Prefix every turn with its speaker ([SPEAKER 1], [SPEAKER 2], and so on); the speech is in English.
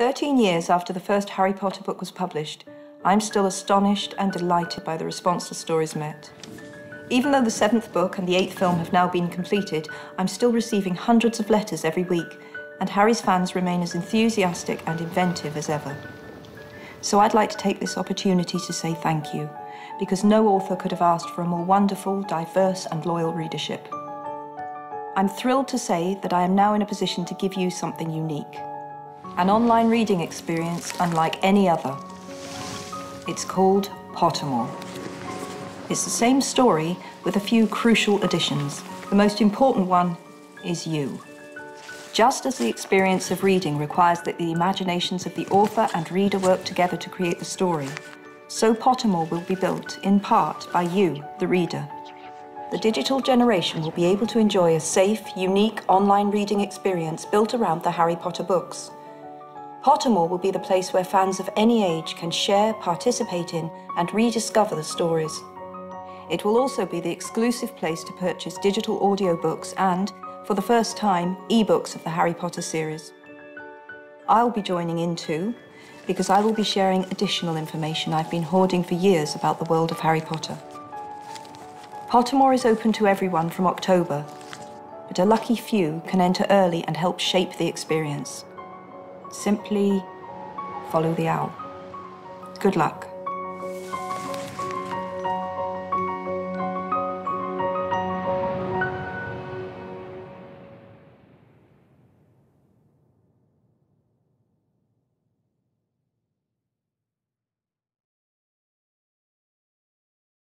[SPEAKER 1] Thirteen years after the first Harry Potter book was published, I'm still astonished and delighted by the response the stories met. Even though the seventh book and the eighth film have now been completed, I'm still receiving hundreds of letters every week, and Harry's fans remain as enthusiastic and inventive as ever. So I'd like to take this opportunity to say thank you, because no author could have asked for a more wonderful, diverse and loyal readership. I'm thrilled to say that I am now in a position to give you something unique. An online reading experience unlike any other. It's called Pottermore. It's the same story with a few crucial additions. The most important one is you. Just as the experience of reading requires that the imaginations of the author and reader work together to create the story, so Pottermore will be built, in part, by you, the reader. The digital generation will be able to enjoy a safe, unique online reading experience built around the Harry Potter books. Pottermore will be the place where fans of any age can share, participate in, and rediscover the stories. It will also be the exclusive place to purchase digital audiobooks and, for the first time, ebooks of the Harry Potter series. I'll be joining in too, because I will be sharing additional information I've been hoarding for years about the world of Harry Potter. Pottermore is open to everyone from October, but a lucky few can enter early and help shape the experience. Simply follow the owl. Good luck.